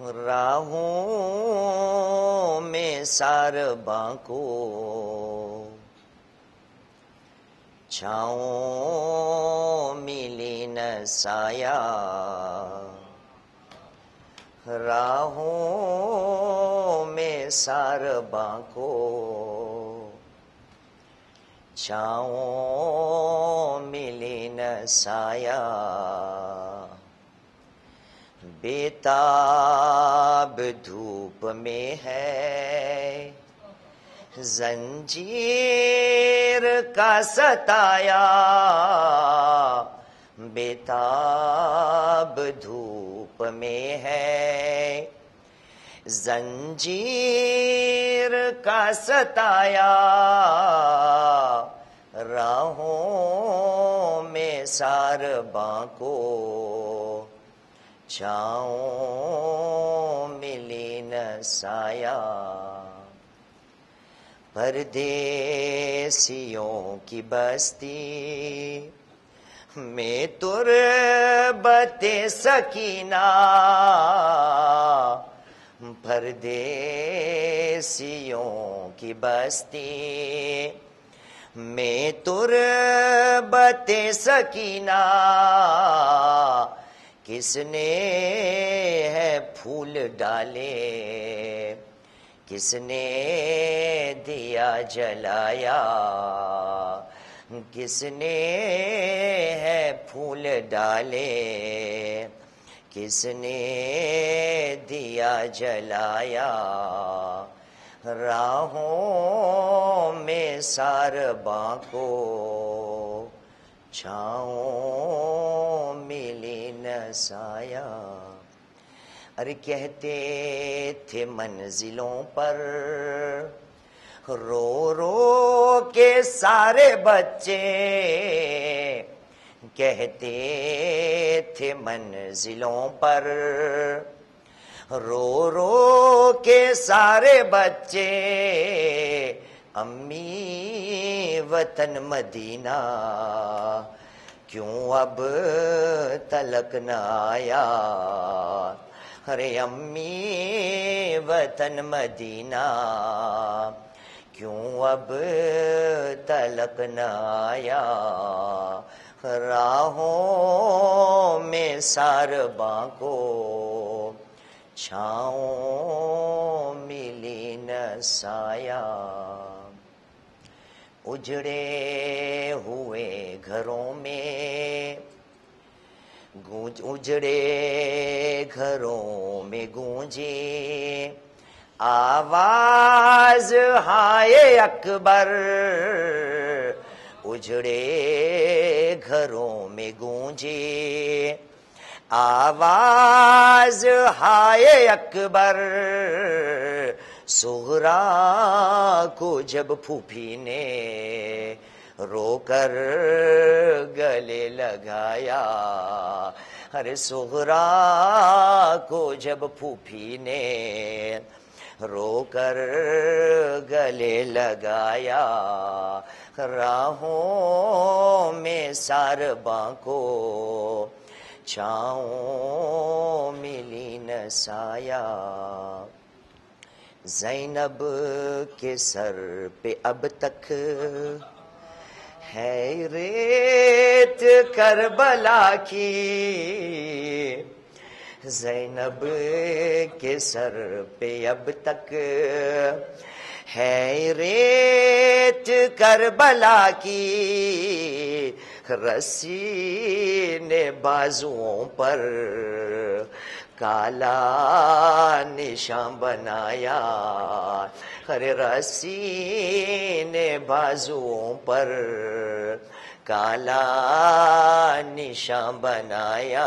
राहों में सारबा को छाओ मिली न साया। राहों में सारबा को छाओ मिली न साया। बेताब धूप में है। जंजीर का सताया, बेताब धूप में है। जंजीर का सताया, राहों में सार को छाओ मिली न साया। परदेसियों की बस्ती में तुरबते सकीना। परदेसियों की बस्ती में तुरबते सकीना। किसने है फूल डाले? किसने दिया जलाया? किसने है फूल डाले? किसने दिया जलाया? राहों में सारबा को छाओ साया। अरे कहते थे मंजिलों पर, रो रो के सारे बच्चे। कहते थे मंजिलों पर, रो रो के सारे बच्चे। अम्मी, वतन मदीना। क्यों अब तलक न आया? अरे अम्मी, वतन मदीना, क्यों अब तलक न आया? राहों में सारबा को छाओ मिली न साया। उजड़े हुए घरों में। गूंज, उजड़े घरों में गूंजे। आवाज़, हाय अकबर। उजड़े घरों में गूंजे। आवाज़, हाय अकबर। सुहरा को जब फूफी ने रोकर गले लगाया, अरे सुहरा को जब फूफी ने रोकर गले लगाया, राहों में सारबा को छाओ मिली न साया जैनब के सर पे अब तक है रेत करबला की। जैनब के सर पे अब तक है रेत करबला की। रस्सी ने बाजुओं पर काला निशान बनाया। हरे रस्सी ने बाजुओं पर काला निशान बनाया।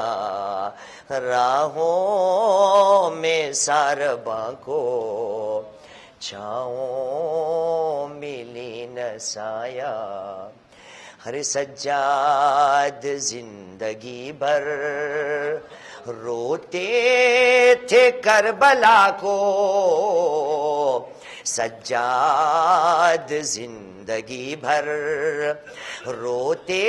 राहों में सारबा को छाओ मिली न साया। हरे सज्जाद ज़िंदगी भर रोते थे करबला को। सज्जाद ज़िंदगी भर रोते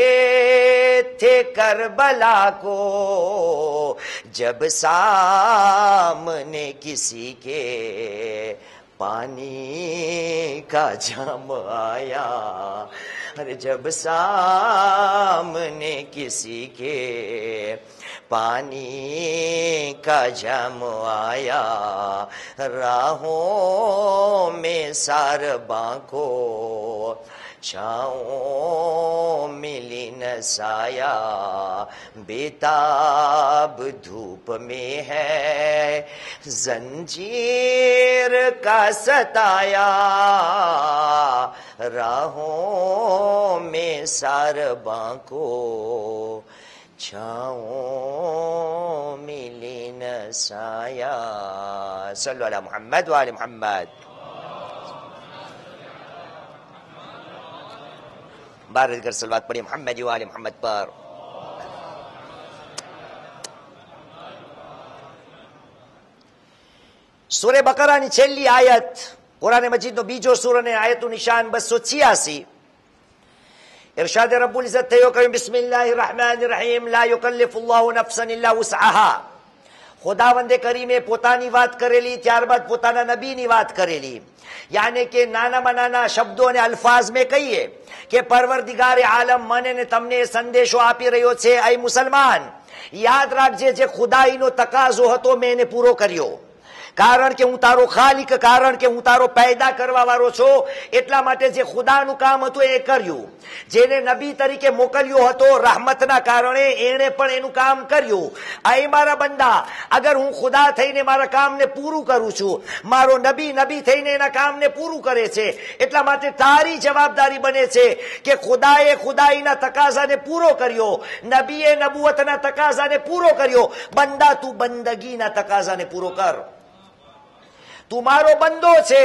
थे करबला को। जब सामने किसी के पानी का जाम आया, अरे जब सामने किसी के पानी का जम आया। राहों में सार को छाओ मिली न साया। बेताब धूप में है जंजीर का सताया। राहों में सारबा को छाओ मिली न साया सल्लु अला मोहम्मद वाले मोहम्मद भारत कर सलवात पढ़िए मोहम्मद वाले मोहम्मद पर સૂરે બકરાની છેલ્લી આયત કુરાને મજીદનો બીજો સૂર અને આયતનું નિશાન બસો છિયાસી ઇરશાદ રબ્બુલ ઇઝ્ઝત થયો કહ્યું બિસ્મિલ્લાહિર રહમાનિર રહીમ લા યુકલ્લિફુલ્લાહુ નફસન ઇલ્લા વસઆહા ખુદાવંદે કરીને પોતાની વાત કરેલી ત્યારબાદ પોતાના નબીની વાત કરેલી યાને કે નાનામાં નાના શબ્દો અને અલ્ફાઝ મેં કહીએ કે પરવરદિગારે આલમ મને ને તમને સંદેશો આપી રહ્યો છે આ મુસલમાન યાદ રાખજે જે ખુદાઈનો તકાજો હતો મેં એને પૂરો કર્યો કારણ કે હું તારો ખાલિક, કારણ કે હું તારો પેદા કરવા વાળો છું. એટલા માટે જે ખુદાનું કામ હતું એ કર્યું. જેને નબી તરીકે મોકલ્યો હતો rahmatના કારણે એણે પણ એનું કામ કર્યું. આ મારા બંદા, અગર હું ખુદા થઈને મારા કામને પૂરું કરું છું, મારો નબી નબી થઈને એના કામને પૂરું કરે છે, એટલા માટે તારી જવાબદારી બને છે કે ખુદાએ ખુદાઈના તકાઝાને પૂરો કર્યો, નબીએ નબુવતના તકાઝાને પૂરો કર્યો. બંદા, તું બંદગીના તકાઝાને પૂરો કર. તું મારો બંદો છે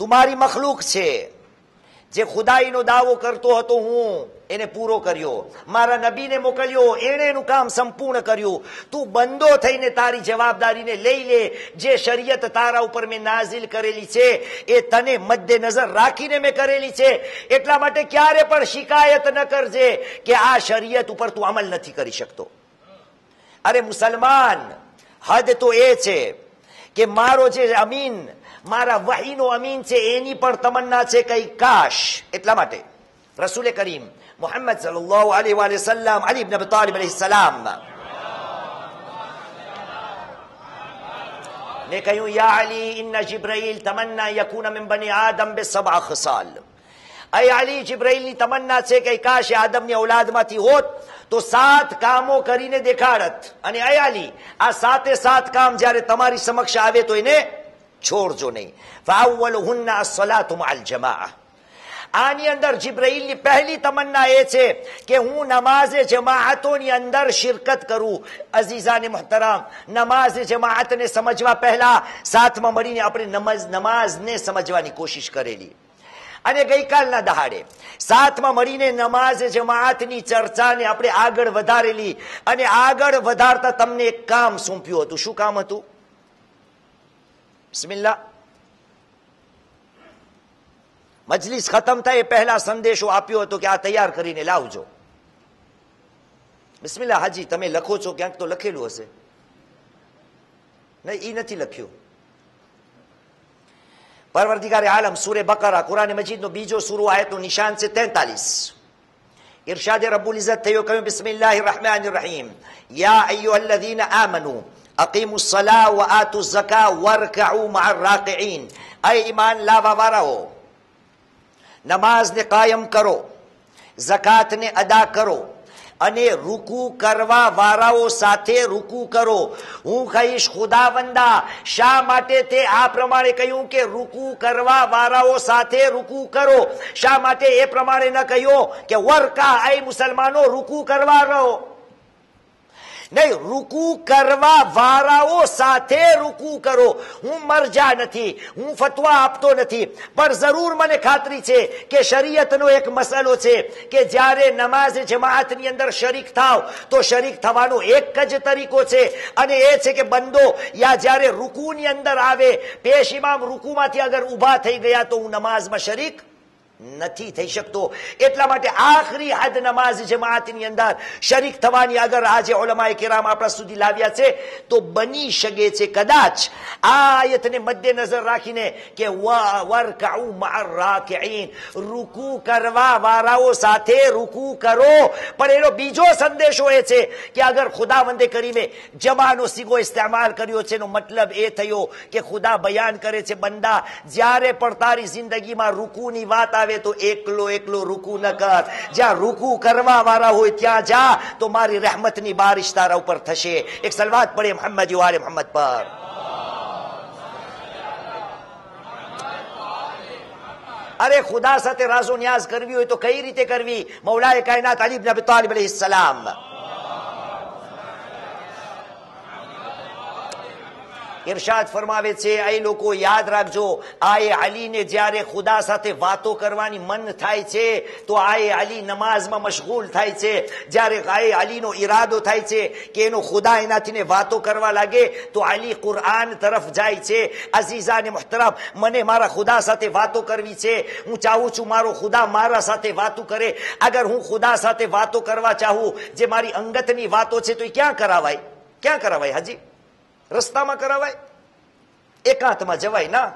તું મારી મખલૂક છે જે ખુદાઈનો દાવો કરતો હતો હું એને પૂરો કર્યો મારા નબીને મોકલ્યો એણે એનું કામ સંપૂર્ણ કર્યું તું બંદો થઈને તારી જવાબદારીને લઈ લે જે શરિયત તારા ઉપર મેં નાઝિલ કરેલી છે એ તને મધ્ય નજર રાખીને મેં કરેલી છે એટલા માટે ક્યારે પણ શિકાયત ન કરજે કે આ શરિયત ઉપર તું અમલ નથી કરી શકતો અરે મુસલમાન હદ તો એ છે કે મારો જે અમીન મારા વહીનો અમીન છે એની પણ તમન્ના છે કઈ કાશ એટલા માટે રસૂલે કરીમ મોહમ્મદ સલ્લલ્લાહુ અલૈહિ વા સલ્લમ અલી ઇબ્ન અબી તાલિબ અલૈહિ સલામ ને કહ્યું યા અલી ઇન્ન જિબ્રાઈલ તમન્ના યકુન મિન બની આદમ બે સબા ખસાલ અય અલી જિબ્રાઈલની તમન્ના છે કે કાશ એ આદમની ઔલાદમાંથી હોત તો સાત કામો કરીને દેખાડત અને અય અલી આ સાતે સાત કામ જ્યારે તમારી સમક્ષ આવે તો એને છોડજો નહીં ફાવલુહુન્ન અસ-સલાતુ મઅલ જમાઆ આની અંદર જિબ્રાઈલની પહેલી તમન્ના એ છે કે હું નમાઝે જમાઅતોની અંદર શિરકત કરું અઝીઝાને મુહતરમ નમાઝે જમાઅતને સમજવા પહેલા સાથમાં મળીને આપણે નમાઝ નમાઝને સમજવાની કોશિશ કરેલી અને ગઈકાલના દહાડે સાથમાં મળીને નમાઝ જમાતની ચર્ચાને આપણે આગળ વધારેલી અને આગળ વધારતા તમને એક કામ સોંપ્યું હતું. શું કામ હતું? બિસ્મિલ્લા મજલિસ ખતમ થાય એ પહેલા સંદેશો આપ્યો હતો કે આ તૈયાર કરીને લાવજો. બિસ્મિલ્લા હાજી, તમે લખો છો, ક્યાંક તો લખેલું હશે. નહીં એ નથી લખ્યું. પરવર્તિકારે આલમ સુરે બકરા કુરાન મજીદનો બીજો સુરો આયતનું નિશાન છે તેતાલીસ ઇરશાદે રબ્બુલ ઇઝ્ઝત થયો કહ્યું બિસ્મિલ્લાહિર રહમાનિર રહીમ યા અય્યુહલ્લઝીના આમનુ અકીમુ સલા વ આતુ ઝકા વરકઉ મa'ar રાકિઈન ay ઈમાન લાવવા વાળાઓ નમાઝને કાયમ કરો ઝકાતને અદા કરો અને રૂકુ કરવા વાળાઓ સાથે રૂકુ કરો. હું કહીશ ખુદાવંદા. શા માટે તે આ પ્રમાણે કહ્યું કે રૂકુ કરવા વાળાઓ સાથે રૂકુ કરો? શા માટે એ પ્રમાણે ન કહ્યું કે, વર્કા એ મુસલમાનો, રૂકુ કરવા રહો. નહીં, રૂકુ કરવા વાળાઓ સાથે રૂકુ કરો. હું મરજા નથી, હું ફતવા આપતો નથી. પણ જરૂર મને ખાતરી છે કે શરીયતનો એક મસલો છે કે જ્યારે નમાઝ જમાતની અંદર શરીક થાવ, તો શરીક થવાનો એક જ તરીકો છે. અને એ છે કે બંદો, યા જ્યારે રૂકુની અંદર આવે, પેશ ઇમામ રૂકુમાંથી અગર ઊભા થઈ ગયા તો હું નમાઝમાં શરીક નથી થઈ શકતો. એટલા માટે આખરી હદ નમાઝ જમાતની અંદર શરીક થવાની અગર આજે ઓલમાએ કિરામ આપણા સુધી લાવ્યા છે, તો બની શકે છે કદાચ. આ આયતને મધ્યનજર રાખીને કે વરકાઉ માર રાકિઈન રૂકુ કરવા વારાઓ સાથે રૂકુ કરો. પણ એનો બીજો સંદેશો એ છે કે અગર ખુદાવંદે કરીને જમાનો સીગો ઇસ્તેમાલ કર્યો છે, એનો મતલબ એ થયો કે ખુદા બયાન કરે છે, બંદા, જ્યારે પણ તારી જિંદગીમાં રૂકુની વાત આવે તો એકલો એકલો રૂકુ ન કર જ્યાં રૂકુ કરવા વાળા હોય ત્યાં જા તો મારી રહેમતની બારિશ તારા ઉપર થશે એક સલવાત પડે મોહમ્મદ વાલે મોહમ્મદ પર અરે ખુદા સાથે રાઝો ન્યાઝ કરવી હોય તો કઈ રીતે કરવી મૌલાએ કાયનાત અલી ઇબ્ન અબી તાલિબ અલૈહિસ સલામ ઇરશાદ ફરમાવે છે એ લોકો, યાદ રાખજો, આએ અલીને જ્યારે ખુદા સાથે વાતો કરવાની મન થાય છે, તો આએ અલી નમાઝમાં મશગુલ થાય છે. જ્યારે આએ અલીનો ઈરાદો થાય છે કે એનો ખુદા એનાથીને વાતો કરવા લાગે, તો અલી કુરઆન તરફ જાય છે. અઝીઝાને મુહતરમ, મને મારા ખુદા સાથે વાતો કરવી છે. હું ચાહું છું મારો ખુદા મારા સાથે વાતો કરે. અગર હું ખુદા સાથે વાતો કરવા ચાહું, જે મારી અંગતની વાતો છે, તો એ ક્યાં કરાવાય? ક્યાં કરાવાય, હાજી? રસ્તામાં કરાવાય? એકાંતમાં જવાય ના.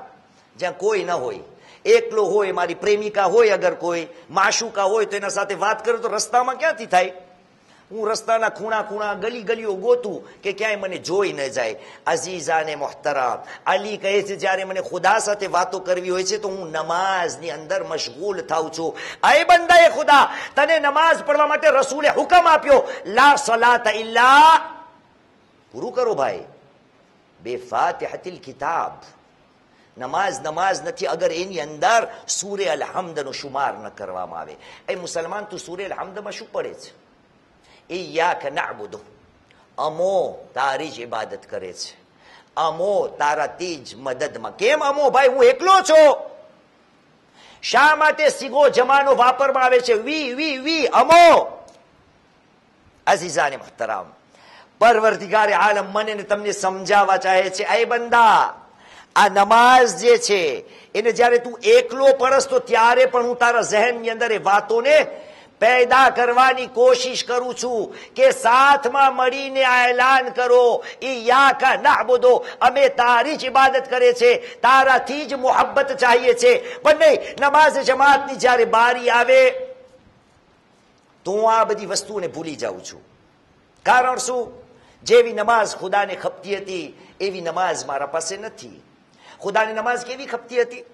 જ્યાં કોઈ ન હોય, એકલો હોય, મારી પ્રેમિકા હોય અગર કોઈ, માશુકા હોય તો એના સાથે વાત કરે તો રસ્તામાં ક્યાંથી થાય? હું રસ્તાના ખૂણા ખૂણા ગલી ગલીઓ ગોતું કે ક્યાંય મને જોઈ ન જાય. અઝીઝા ને મોહતરામ. અલી કહે છે, જ્યારે મને ખુદા સાથે વાતો કરવી હોય છે, તો હું નમાઝની અંદર મશગુલ થાઉં છું. અય બંદાએ ખુદા, તને નમાઝ પડવા માટે રસૂલે હુકમ આપ્યો. લા સલાત ઇલ્લા. પૂરું કરો ભાઈ. બે ફાતિહતિલ કિતાબ નમાઝ નમાઝ નથી અગર એની અંદર સૂર્ય અલહમદનો શુમાર ન કરવામાં આવે એ મુસલમાન તું સૂર્ય અલહમદમાં શું પડે છે ઈયાક નઅબુદુ અમો તારી જ ઇબાદત કરે છે અમો તારાથી જ મદદમાં કેમ અમો ભાઈ હું એકલો છો શા માટે સીગો જમાનો વાપરમાં આવે છે વી વી વી અમો અઝીઝાને મહતરામ પરવર્તિગારે આલમ મને તમને સમજાવવા ચાહે છે એ બંદા, આ નમાઝ જે છે, એને જ્યારે તું એકલો પડસ તો ત્યારે પણ હું તારા ઝહેનની અંદર એ વાતોને પેદા કરવાની કોશિશ કરું છું કે સાથમાં મળીને આ એલાન કરો. ઈ યાકા નાબુદો, અમે તારી જ ઇબાદત કરે છે, તારાથી જ મોહબ્બત ચાહીએ છે. પણ નહીં નમાઝ જમાતની જ્યારે બારી આવે, તો હું આ બધી વસ્તુઓને ભૂલી જાઉં છું. કારણ શું? જેવી નમાઝ ખુદાને ખપતી હતી એવી નમાઝ મારા પાસે નથી ખુદાની નમાઝ કેવી ખપતી હતી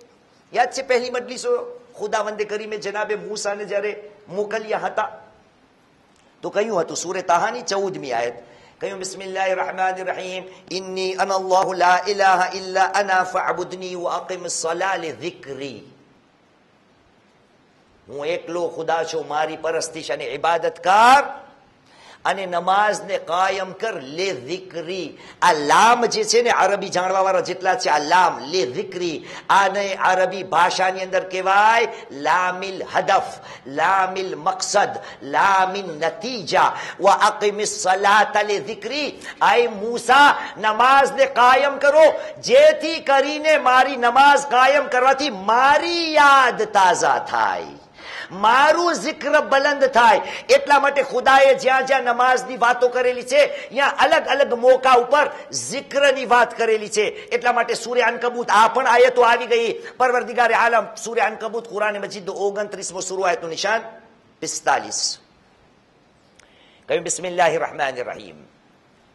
યાદ છે પહેલી મજલિસો ખુદા વંદે કરીમે જનાબે મૂસાને જ્યારે મોકલ્યા હતા તો કહ્યું હતું સૂરે તાહાની ચૌદમી આયત કહ્યું બિસ્મિલ્લાહ રહમાન રહીમ ઇન્ની અન અલ્લાહુ લા ઇલાહા ઇલ્લા અના ફઅબુદની વ અકિમ સલા લિ ધિક્રી હું એકલો ખુદા છું મારી પરસ્તિશ અને ઇબાદત કર અને નમાઝને કાયમ કર લે ધીકરી આ લામ જે છે ને અરબી જાણવા વાળા જેટલા છે આ લામ લે ધીકરી આને અરબી ભાષાની અંદર કહેવાય લામિલ હદફ લામિલ મકસદ લામિન નતીજા વ અકિમિસ સલાત લે ધીકરી આય મૂસા નમાઝને કાયમ કરો જેથી કરીને મારી નમાઝ કાયમ કરવાથી મારી યાદ તાઝા થાય મારું zikr બલંદ થાય એટલા માટે ખુદાએ જ્યાં જ્યાં નમાઝની વાતો કરેલી છે ત્યાં અલગ અલગ મોકા ઉપર zikરની વાત કરેલી છે એટલા માટે સૂર્ય અનકબૂત આ પણ આયતો આવી ગઈ પરવરદિગારે આલમ સૂર્ય અનકબૂત કુરાન મજીદ ઓગણત્રીસમો શરૂ આયતું નિશાન પિસ્તાલીસ કહ્યું બિસ્મિલ્લાહિર રહમાનિર રહીમ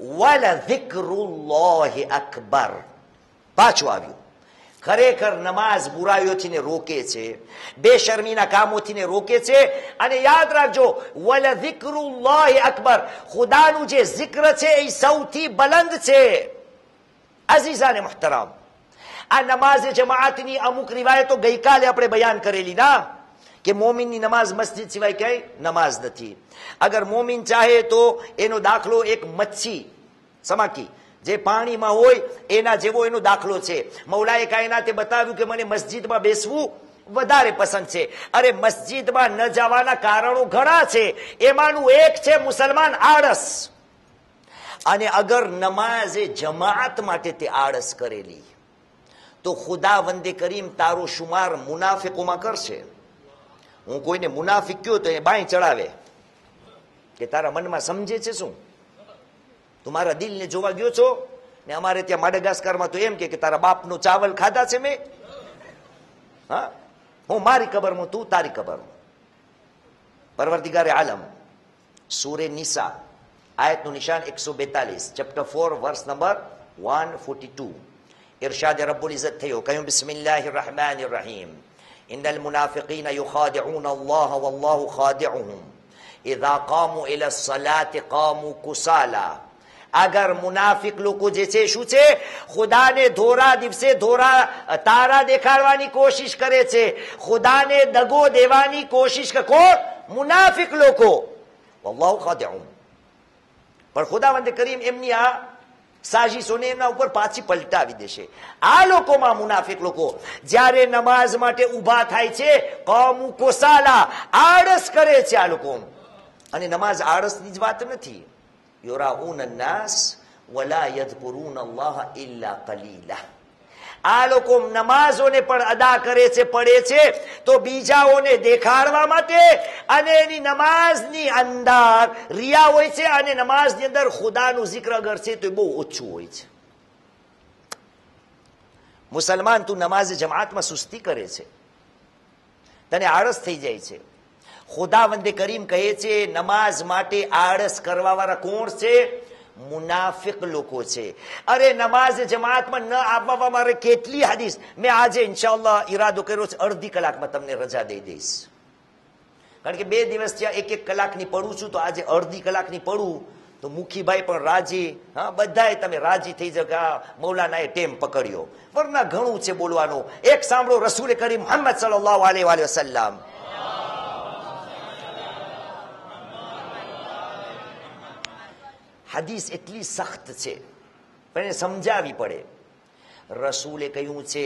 વલધિક્રુલ્લાહી અકબર પાછું આવ્યું ખરેખર નમાઝ બુરાઈઓથી ને રોકે છે બેશરમીના કામોથી ને રોકે છે અને યાદ રાખજો વલધિક્રુલ્લાહી અકબર ખુદાનું જે ઝિક્ર છે એ સૌથી બલંદ છે અઝીઝાને મહતરામ આ નમાઝ જમાઅતની અમુક રિવાયતો ગઈકાલે આપણે બયાન કરેલી ના કે મોમિનની નમાઝ મસ્જિદ સિવાય ક્યાંય નમાઝ નથી. અગર મોમિન ચાહે તો એનો દાખલો એક મચ્છી, સમાકી, જે પાણીમાં હોય એના જેવો એનો દાખલો છે. મૌલાએ કાયનાતે બતાવ્યું કે મને મસ્જિદમાં બેસવું વધારે પસંદ છે. અરે મસ્જિદમાં ન જવાના કારણો ઘણા છે. એમાંનું એક છે મુસલમાન આળસ. અને અગર નમાઝે જમાત માટે તે આળસ કરેલી, તો ખુદા વંદે કરીમ તારો શુમાર મુનાફિકોમાં કરશે. હું કોઈને મુનાફિક કયો તો એ બાંય ચડાવે. કે તારા મનમાં સમજે છે શું? તું મારા દિલને જોવા ગયો છો? ને અમારે ત્યાં માડેગાસ્કરમાં તો એમ કે તારા બાપનું ચાવલ ખાધા છે મેં? હા? હું મારી કબરમાં, તું તારી કબરમાં. પરવર્તિગારે આલમ. સૂરે નિસા. આયતનું નિશાન એકસો બેતાલીસ. Chapter four verse number one forty two ઇરશાદ રબ્બુલ ઇઝત થયો. કહ્યું બિસ્મિલ્લાહ રહમાન રહીમ इन मुनाफिकीन युखादून अल्लाह वल्लाह खादम इदा कामू इलात कामू कुसाला અગર મુનાફિક લોકો જે છે શું છે ખુદાને ધોરા દિવસે ધોરા તારા દેખાડવાની કોશિશ કરે છે ખુદાને દગો દેવાની કોશિશ કોણ મુનાફિક લોકો પણ ખુદાવંદ કરીમ એમની આ સાજીશોને એમના ઉપર પાછી પલટાવી દેશે. આ લોકોમાં મુનાફિક લોકો, જ્યારે નમાઝ માટે ઊભા થાય છે, કમુ કોસાલા આળસ કરે છે આ લોકો. અને નમાઝ આળસની જ વાત નથી. યુરાઉન નાસ વલા યધકુરુન અલ્લાહ ઇલ્લા કલીલા. આ લોકો નમાઝોને પણ અદા કરે છે, પડે છે. તો બીજાઓને દેખાડવા માટે અને એની નમાઝની અંદર રિયા હોય છે અને નમાઝની અંદર ખુદાનું જિક્ર છે તો એ બહુ ઓછું હોય છે. મુસલમાન તું નમાઝ જમાતમાં સુસ્તી કરે છે. તને આળસ થઈ જાય છે. ખુદાવંદે કરીમ કહે છે, નમાઝ માટે આળસ કરવાવાળા કોણ છે? મુનાફિક લોકો છે. અરે, નમાઝ જમાતમાં ન આવવા મારે કેટલી હાદીસ. મેં આજે ઇન્શાલ્લાહ ઈરાદો કર્યો છે, અડધી કલાકમાં તમને રજા દઈ દઈશ. કારણ કે બે દિવસ ત્યાં એક એક કલાકની પડું છું, તો આજે અડધી કલાકની પડું. તો મુખીભાઈ પણ રાજી. હા, બધાએ તમે રાજી થઈ આ મૌલાનાએ ટેમ પકડ્યો. વરના ઘણું છે બોલવાનું. એક સાંભળો, રસૂલે કરી મોહમ્મદ સલ્લલ્લાહુ અલૈહિ વસલ્લમ. હદીસ એટલી સખ્ત છે પણ એને સમજાવી પડે રસૂલે કહ્યું છે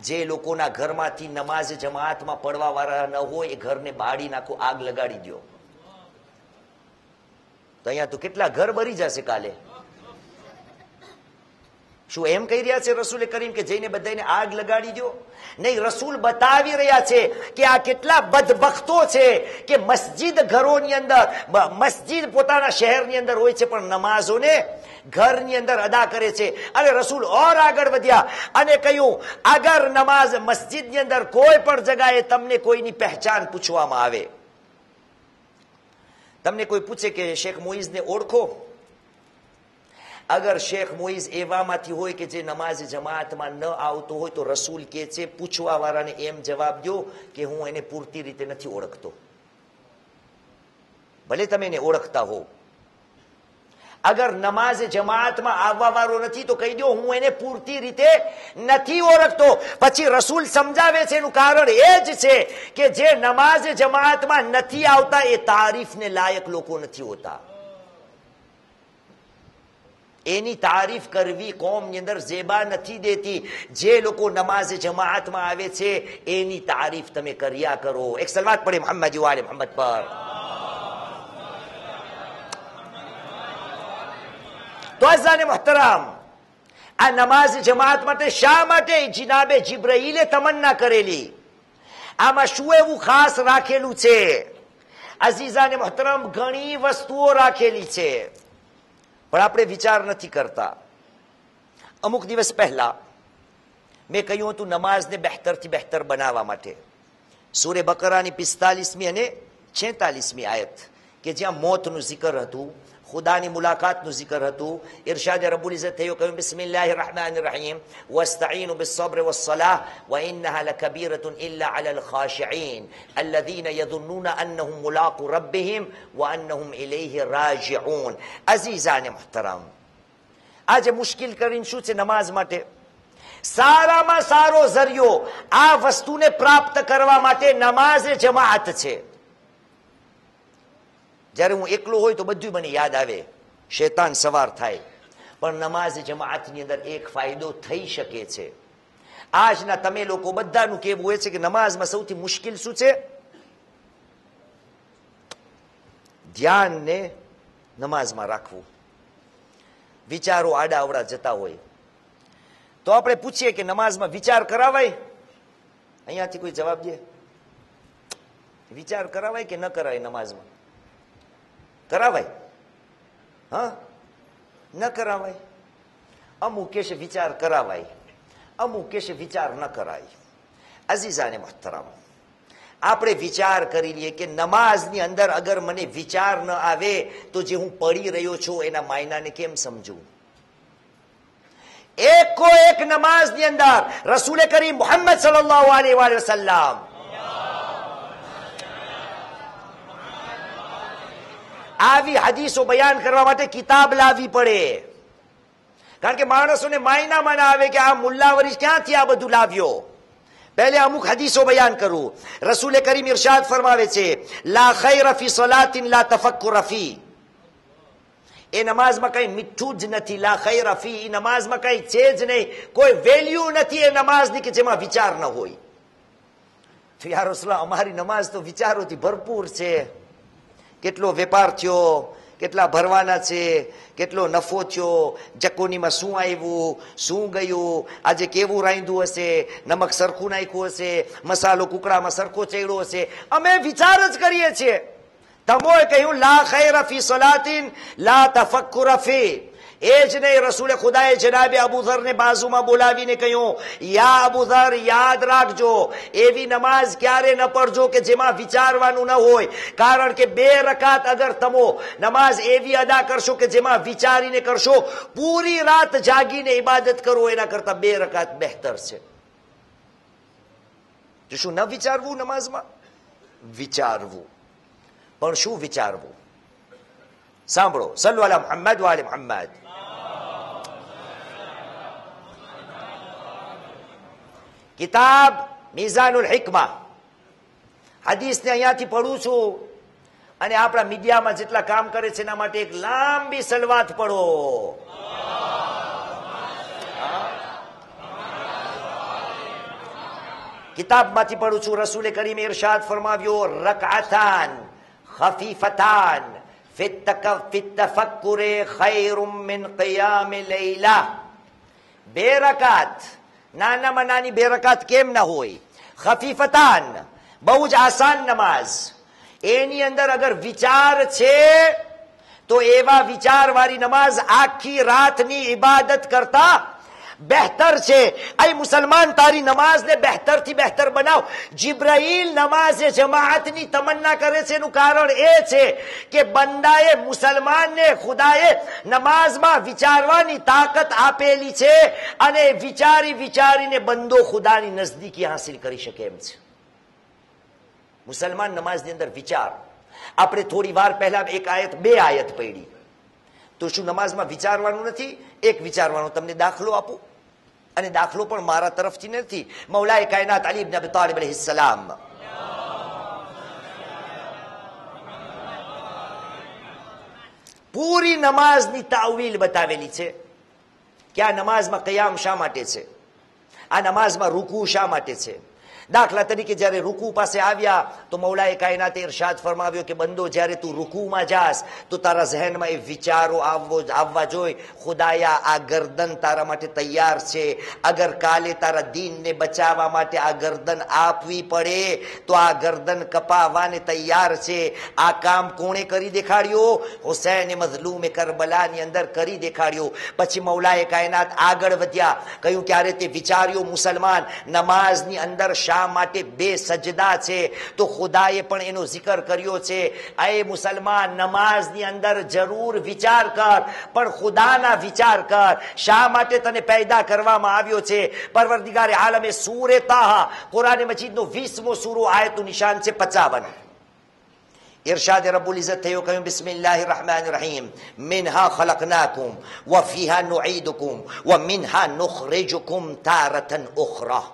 જે લોકોના ઘરમાંથી નમાઝ જમાતમાં પડવા વાળા ન હોય એ ઘરને બાળી નાખો આગ લગાડી દો તો અહીંયા તો કેટલા ઘર બરી જશે કાલે શું એમ કહી રહ્યા છે રસૂલે કરીમ કે જઈને બધાને આગ લગાડી દો નહીં, રસૂલ બતાવી રહ્યા છે કે આ કેટલા બદબખ્તો છે કે મસ્જિદ ઘરોની અંદર મસ્જિદ પોતાના શહેરની અંદર હોય છે, પણ નમાઝોને ઘરની અંદર અદા કરે છે. અને રસૂલ ઓર આગળ વધ્યા અને કહ્યું, અગર નમાઝ મસ્જિદની અંદર કોઈ પણ જગાએ તમને કોઈની પહેચાન પૂછવામાં આવે. તમને કોઈ પૂછે કે, શેખ મોઈઝને ઓળખો? અગર શેખ મોઈઝ એવામાંથી હોય કે જે નમાઝ જમાતમાં ન આવતો હોય તો રસૂલ કે છે પૂછવા વાળાને એમ જવાબ દો કે હું એને પૂરતી રીતે નથી ઓળખતો ભલે તમે એને ઓળખતા હો અગર નમાઝ જમાતમાં આવવા વાળો નથી તો કહી દો હું એને પૂરતી રીતે નથી ઓળખતો પછી રસૂલ સમજાવે છે એનું કારણ એ જ છે કે જે નમાઝ જમાતમાં નથી આવતા એ તારીફને લાયક લોકો નથી હોતા એની તારીફ કરવી કોમની અંદર ઝેબા નથી દેતી જે લોકો નમાઝ જમાતમાં આવે છે એની તારીફ તમે કર્યા કરો એક સલવાત પડે મોહમ્મદ વાલે મોહમ્મદ પર તો અઝાને મોહતરમ આ નમાઝ જમાત માટે શા માટે જિનાબે જિબ્રાઈલે તમન્ના કરેલી આમાં શું એવું ખાસ રાખેલું છે અઝીઝાને મોહતરમ ઘણી વસ્તુઓ રાખેલી છે પણ આપણે વિચાર નથી કરતા. અમુક દિવસ પહેલા મેં કહ્યું હતું નમાઝને બહેતરથી બહેતર બનાવવા માટે. સૂર્ય બકરાની પિસ્તાલીસમી અને છેતાલીસમી આયત, કે જ્યાં મોતનું જિકર હતું ખુદાની મુલાકાતનું જિકર હતું ઇરશાદે રબુલ ઇઝત થયો કહ્યું બિસ્મિલ્લાહ રહમાન રહીમ વસ્તાઈન બિસબ્ર વસલાહ વઇન્નહા લકબીરતુન ઇલ્લા અલલ ખાશિઈન અલ્લઝીન યઝુન્નુન અન્નહુમ મુલાકુ રબ્બિહિમ વઅન્નહુમ ઇલૈહી રાજિઉન અઝીઝાને મુહતરમ આજે મુશ્કેલ કરીને શું છે નમાઝ માટે સારામાં સારો ઝરિયો આ વસ્તુને પ્રાપ્ત કરવા માટે નમાઝ જમાત છે જ્યારે હું એકલો હોય તો બધું મને યાદ આવે. શેતાન સવાર થાય. પણ નમાઝ જમાતની અંદર એક ફાયદો થઈ શકે છે. આજના તમે લોકો બધાનું કેવું હોય છે કે નમાઝમાં સૌથી મુશ્કેલ શું છે? ધ્યાનને નમાઝમાં રાખવું. વિચારો આડા અવડા જતા હોય. તો આપણે પૂછીએ કે નમાઝમાં વિચાર કરાવાય? અહીંયાથી કોઈ જવાબ દે. વિચાર કરાવાય કે ન કરાય નમાઝમાં? કરાવાય? હા? ન કરાવાય? અમુક કેશે વિચાર કરાવાય. અમુક કેશે વિચાર ન કરાય. અઝીઝાને મહતરમ. આપણે વિચાર કરી લઈએ કે નમાઝની અંદર અગર મને વિચાર ન આવે તો જે હું પડી રહ્યો છું એના માયનાને કેમ સમજું? એકો એક નમાઝની અંદર રસૂલે કરી મોહમ્મદ સલ્લલ્લાહુ અલૈહિ વસલ્લમ આવી હદીસો બયાન કરવા માટે કિતાબ લાવવી પડે કારણ કે માણસોને માયનામાં ના આવે કે આ મુલ્લાવરી ક્યાંથી આ બધું લાવ્યો પહેલે અમુક હદીસો બયાન કરું રસૂલે કરીમ ઇરશાદ ફરમાવે છે લા ખૈર ફી સલાતિન લા તફક્કુર ફી એ નમાઝમાં કઈ મીઠું જ નથી લા ખૈર ફી એ નમાઝમાં કઈ છે જ નહીં કોઈ વેલ્યુ નથી એ નમાઝની કે જેમાં વિચાર ન હોય તો યાર રસૂલા અમારી નમાઝ તો વિચારોથી ભરપૂર છે કેટલો વેપાર થયો, કેટલા ભરવાના છે, કેટલો નફો થયો, જકોનીમાં શું આવ્યું, શું ગયું, આજે કેવું રાંધ્યું હશે, નમક સરખું નાખ્યું હશે, મસાલો કુકડામાં સરખો ચડ્યો હશે. અમે વિચાર જ કરીએ છીએ. તમોએ કહ્યું, લા ખૈર ફી સલાતીન, લા તફક્કુર ફી. એ જ નહીં, રસૂલે ખુદાએ જનાબે અબુધરને બાજુમાં બોલાવીને કહ્યું, યા અબુધર, યાદ રાખજો, એવી નમાઝ ક્યારે ન પડજો કે જેમાં વિચારવાનું ન હોય. કારણ કે બે રકાત અગર તમો નમાઝ એવી અદા કરશો કે જેમાં વિચારીને કરશો, પૂરી રાત જાગીને ઇબાદત કરો, એના કરતા બે રકાત બહેતર છે. તો શું ન વિચારવું નમાઝમાં? વિચારવું. પણ શું વિચારવું? સાંભળો, સલ્લુ અલા મુહમ્મદ વાલે મુહમ્મદ. કિતાબ મિઝાનુલ હિકમા હદીસને અહીંયાથી પડું છું. અને આપણા મીડિયામાં જેટલા કામ કરે છે એના માટે એક લાંબી સલવાત પડો કિતાબમાંથી પડું છું. રસૂલે કરીમે ઇરશાદ ફરમાવ્યો, રકઆતાન ખફીફતાન ફિતફક્કુરે ખૈરુમ મિન કિયામ લૈલા. બે રકાત નાનામાં નાની બે રકાત કેમ ના હોય? ખફીફતાન, બહુ જ આસાન નમાઝ. એની અંદર અગર વિચાર છે, તો એવા વિચારવાળી નમાઝ આખી રાતની ઇબાદત કરતા બહેતર છે આ મુસલમાન તારી નમાઝને બહેતરથી બહેતર બનાવ જિબ્રાઈલ નમાઝે જમાઅતની તમન્ના કરે છે એનું કારણ એ છે કે બંદાએ મુસલમાનને ખુદાએ નમાઝમાં વિચારવાની તાકાત આપેલી છે અને વિચારી વિચારીને બંદો ખુદાની નજદીકી હાંસિલ કરી શકે એમ છે મુસલમાન નમાઝની અંદર વિચાર આપણે થોડી વાર પહેલા એક આયત બે આયત પડી તો શું નમાઝમાં વિચારવાનું નથી? એક વિચારવાનું તમને દાખલો આપું. અને દાખલો પણ મારા તરફથી નથી. મૌલાએ કાયનાત અલી ઇબ્ન અબી તાલિબ સલામ. પૂરી નમાઝની તાવીલ બતાવેલી છે કે આ નમાઝમાં કયામ શા માટે છે? આ નમાઝમાં રૂકવું શા માટે છે? દાખલા તરીકે જ્યારે રૂકુ પાસે આવ્યા તો મૌલાએ કાયનાતે ઇરશાદ ફરમાવ્યો કે બંદો જ્યારે તું રૂકુમાં જાસ તો તારા જહેનમાં એ વિચારો આવવો આવવા જોઈએ ખુદાયા આ ગરદન તારા માટે તૈયાર છે અગર કાલે તારા દીનને બચાવવા માટે આ ગરદન આપવી પડે તો આ ગરદન કપાવવાને તૈયાર છે આ કામ કોણે કરી દેખાડ્યો હુસૈન મઝલૂમે કરબલાની અંદર કરી દેખાડ્યો પછી મૌલાએ કાયનાત આગળ વધ્યા કહ્યું ક્યારે તે વિચાર્યો મુસલમાન નમાઝની અંદર શા શા માટે બે સજદા છે તો ખુદાએ પણ એનો જિકર કર્યો છે એ મુસલમાન નમાઝની અંદર જરૂર વિચાર કર પણ ખુદાના વિચાર કર શા માટે તને પેદા કરવામાં આવ્યો છે પરવરદિગારે આલમે સૂરે તાહા કુરાને મજીદનો વીસમો સૂરો આયતું નિશાન છે પચાવન ઇરશાદ રબુલ ઇઝત થયો કહ્યું બિસ્મિલ્લાહ રહમાન રહીમ મિનહા ખલકનાકુમ વ ફીહા નુઈદુકુમ વ મિનહા નુખરિજુકુમ તારતન ઉખરા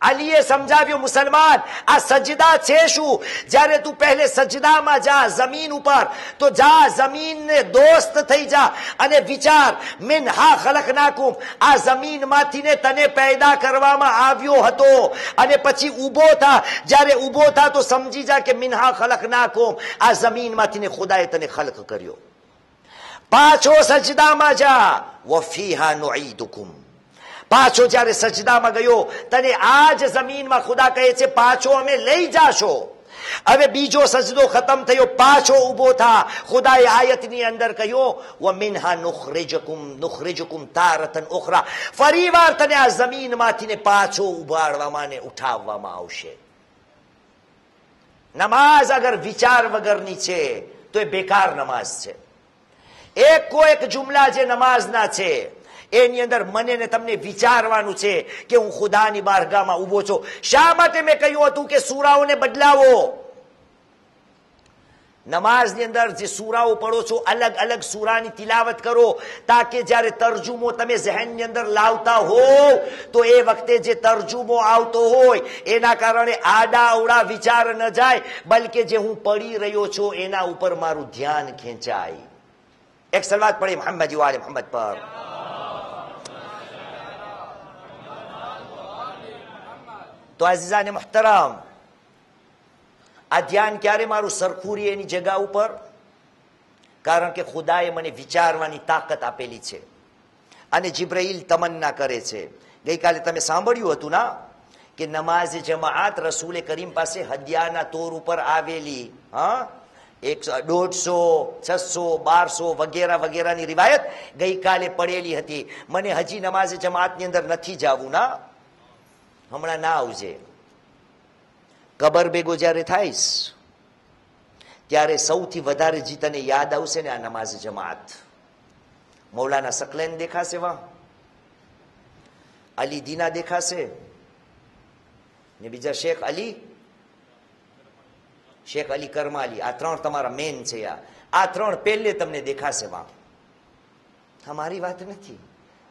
અલીએ સમજાવ્યો મુસલમાન આ સજદા છે શું જ્યારે તું પહેલે સજદામાં જા જમીન ઉપર તો જા જમીનને દોસ્ત થઈ જા અને વિચાર મિન હા ખલકનાકુમ આ જમીનમાંથી ને તને પેદા કરવામાં આવ્યો હતો અને પછી ઊભો થા જ્યારે ઊભો થા તો સમજી જા કે મિનહા ખલકનાકુમ આ જમીનમાંથી ને ખુદાએ તને ખલક કર્યો પાછો સજદામાં જા વફીહા નુઈદુકુમ પાછો જ્યારે સજદામાં ગયો, તને આ જ જમીનમાં ખુદા કહે છે, પાછો અમે લઈ જાશો. હવે બીજો સજદો ખતમ થયો, પાછો ઊભો થા. ખુદાએ આયતની અંદર કહ્યો, વ મિનહા નુખરિજકુમ નુખરિજકુમ તારતન ઉખરા. ફરીવાર તને આ જમીનમાંથી ને પાછો ઉભાડવામાં ને ઉઠાવવામાં આવશે. નમાઝ અગર વિચાર વગરની છે, તો એ બેકાર નમાઝ છે. એક એક જુમલા જે નમાઝના છે એની અંદર મને ને તમને વિચારવાનું છે કે હું ખુદાની બારગામાં ઊભો છું. શા માટે મેં કહ્યું હતું કે સુરાઓને બદલાવો? નમાઝની અંદર જે સુરાઓ પડો છો, અલગ અલગ સુરાની તિલાવત કરો તાકે જ્યારે તરજુમો તમે જહેનની અંદર લાવતા હો, તો એ વખતે જે તરજુમો આવતો હોય, એના કારણે આડા અવડા વિચાર ન જાય, બલકે જે હું પડી રહ્યો છું, એના ઉપર મારું ધ્યાન ખેંચાય. એક સલવાત પડે, મોહમ્મદ વાલે મોહમ્મદ પર. તો અઝીઝાને મુહતરમ. આ ધ્યાન ક્યારે મારું સરખું એની જગા ઉપર? કારણ કે ખુદાએ મને વિચારવાની તાકાત આપેલી છે. અને જિબ્રાઈલ તમન્ના કરે છે. ગઈકાલે તમે સાંભળ્યું હતું ના? કે નમાઝ જમાઆત રસૂલે કરીમ પાસે હદિયાના તોર ઉપર આવેલી, હા? એકસો દોઢસો, છસો, બારસો વગેરે વગેરેની રિવાયત ગઈકાલે પડેલી હતી. મને હજી નમાઝ જમાતની અંદર નથી જવું ના? હમણાં ના આવજે. કબર ભેગો જ્યારે થાયશ ત્યારે સૌથી વધારે જી તને યાદ આવશે ને આ નમાઝ જમાત. મૌલાના સકલેન દેખાશે વાહ. અલી દીના દેખાશે. ને બીજા શેખ અલી? શેખ અલી કરમાલી. આ ત્રણ તમારા મેન છે આ. આ ત્રણ પહેલે તમને દેખાશે વાહ. અમારી વાત નથી.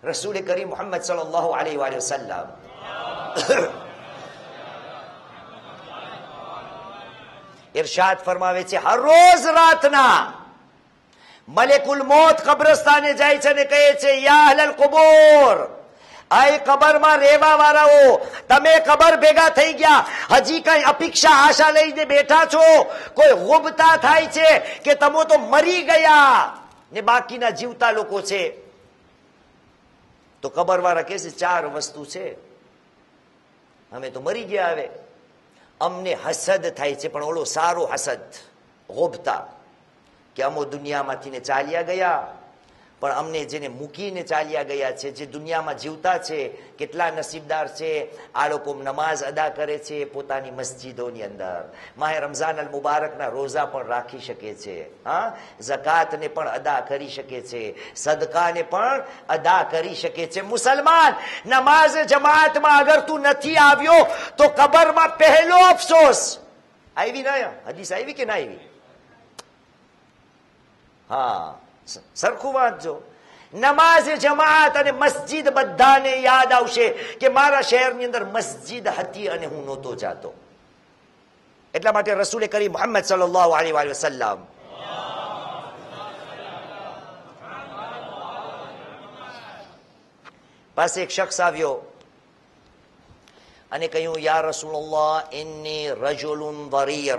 રસૂલે કરી મોહમ્મદ સલ્લલ્લાહુ અલૈહિ વસલ્લમ ઇરશાદ ફરમાવે છે હર રોજ રાતના મલેકુલ મોત કબ્રસ્તાને જાય છે ને કહે છે યા અહલલ કુબૂર આ કબરમાં રહેવા વાળાઓ તમે કબર ભેગા થઈ ગયા હજી કઈ અપેક્ષા આશા લઈને બેઠા છો કોઈ હુબતા થાય છે કે તમે તો મરી ગયા ને બાકીના જીવતા લોકો છે તો કબર વાળા કે છે ચાર વસ્તુ છે અમે તો મરી ગયા હવે. અમને હસદ થાય છે, પણ ઓલો સારો હસદ, હોભતા, કે અમો દુનિયામાંથી ને ચાલ્યા ગયા. પણ અમને જેને મૂકીને ચાલ્યા ગયા છે જે દુનિયામાં જીવતા છે કેટલા નસીબદાર છે આ લોકો નમાઝ અદા કરે છે પોતાની મસ્જિદોની અંદર માહે રમઝાન અલ મુબારકના રોઝા પણ રાખી શકે છે હા જકાતને પણ અદા કરી શકે છે સદકાને પણ અદા કરી શકે છે મુસલમાન નમાઝ જમાતમાં અગર તું નથી આવ્યો તો કબરમાં પહેલો અફસોસ આવી ના હદીસ આવી કે ના આવી હા સરખું વાંચજો. નમાઝ જમાત અને મસ્જિદ બધાને યાદ આવશે કે મારા શહેરની અંદર મસ્જિદ હતી અને હું નહોતો જાતો. એટલા માટે રસૂલે કરી મોહમ્મદ અલૈહિ વસલ્લમ. પાસે એક શખ્સ આવ્યો અને કહ્યું, યા રસૂલુલ્લાહ એની રજુલુન વરીર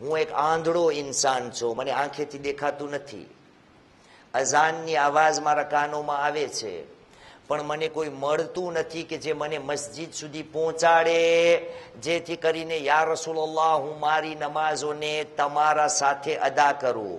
હું એક આંધળો ઇન્સાન છું મને આંખેથી દેખાતું નથી અઝાનની અવાજ મારા કાનોમાં આવે છે પણ મને કોઈ મળતું નથી કે જે મને મસ્જિદ સુધી પહોંચાડે જેથી કરીને યા રસૂલુલ્લાહ હું મારી નમાઝોને તમારા સાથે અદા કરું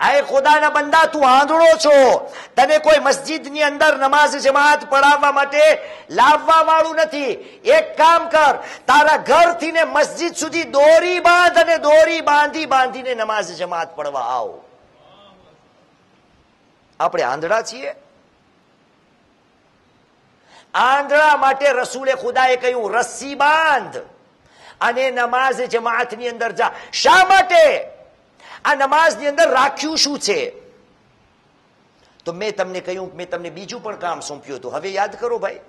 આય ખુદાના બંદા તું આંધળો છો તને કોઈ મસ્જિદની અંદર નમાઝ જમાત પડાવવા માટે લાવવા વાળું નથી એક કામ કર તારા ઘરથી ને મસ્જિદ સુધી દોરી બાંધ અને દોરી બાંધી બાંધીને નમાઝ જમાત પડવા આવ આપણે આંધળા છીએ આંધળા માટે રસૂલે ખુદાએ કહ્યું, રસ્સી બાંધ અને નમાઝ જમાતની અંદર જા. શા માટે? આ નમાઝની અંદર રાખ્યું શું છે? તો મેં તમને કહ્યું, મેં તમને બીજું પણ કામ સોંપ્યું હતું. હવે યાદ કરો ભાઈ,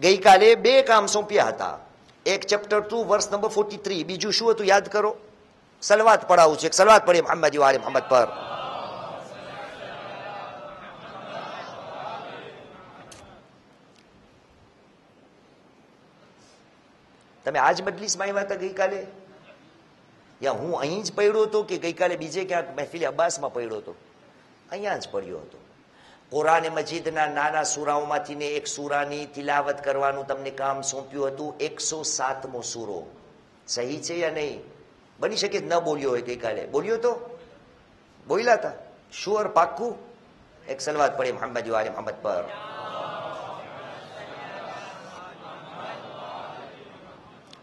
ગઈકાલે બે કામ સોંપ્યા હતા. એક chapter two, verse number forty three બીજું શું હતું યાદ કરો? સલવાત પડાવું છે સલવાત પડી, મોહમ્મદ વારે મોહમ્મદ પર. તમે આજ મજલિસમાં આવ્યા હતા ગઈકાલે? યા હું અહીં જ પડ્યો હતો કે ગઈકાલે બીજે ક્યાંક? મહેફિલ અબ્બાસમાં પડ્યો હતો. અહીંયા જ પડ્યો હતો. કોરાને મજીદના નાના સુરાઓમાંથી ને એક સુરાની તિલાવત કરવાનું તમને કામ સોંપ્યું હતું, એકસો સાતમો સુરો. સહી છે યા નહીં? બની શકે ન બોલ્યો હોય ગઈકાલે. બોલ્યો તો? બોલ્યા હતા શુઅર પાક્કું? એક સલવાત પડે, મોહમ્મદ વાલે મોહમ્મદ પર.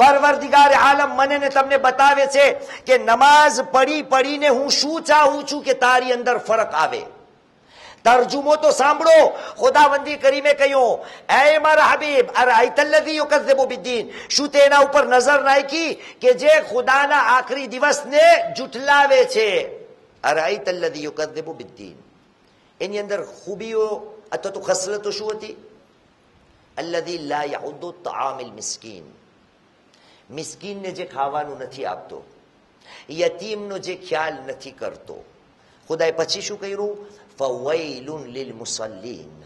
પરવરદિગાર આલમ મને ને તમને બતાવે છે કે નમાઝ પડી પડીને હું શું ચાહું છું કે તારી અંદર ફરક આવે તરજુમો તો સાંભળો ખુદાવંદી કરીમે કહ્યું એ મારા હબીબ અરે આઈતલ્લદી યુકઝિબુ બિદ્દીન શું તે એના ઉપર નજર નાખી કે જે ખુદાના આખરી દિવસને જુઠલાવે છે અરે આઈતલ્લદી યુકઝિબુ બિદ્દીન એની અંદર ખૂબીઓ અથવા તો ખસલતો શું હતી અલ્લદી લા યહુદ્દુ તઆમિલ મિસ્કીન મિસ્કીનને જે ખાવાનું નથી આપતો, યતીમનો જે ખ્યાલ નથી કરતો. ખુદાએ પછી શું કર્યું? ફવૈલુન લિલ મુસલ્લીન.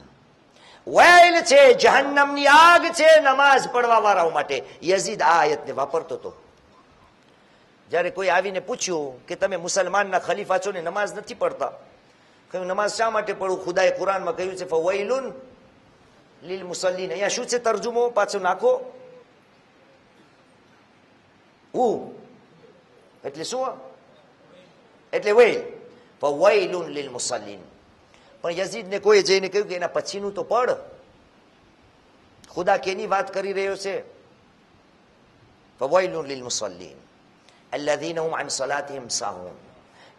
વૈલ છે, જહન્નમની આગ છે, નમાઝ પડવા વાળાઓ માટે. યઝીદ આ આયતને વાપરતો હતો જ્યારે કોઈ આવીને પૂછ્યું કે તમે મુસલમાનના ખલીફા છો ને નમાઝ નથી પડતા, કહ્યું, નમાઝ શા માટે પડવું ખુદાએ કુરાનમાં કહ્યું છે, ફવૈલુન લીલ મુસલ્લીન. અહીંયા શું છે તરજુમો? પાછો નાખો. ઉ એટલે શું એટલે વૈલ ફવૈલુન લીલ મુસલ્લીન પણ યઝીદને કોઈ જઈને કહ્યું કે એના પછીનું તો પડ ખુદા કેની વાત કરી રહ્યો છે ફવૈલુન લીલ મુસલ્લીન અલ્લઝીના હુમ અન સલાતિહિમ સાહૂન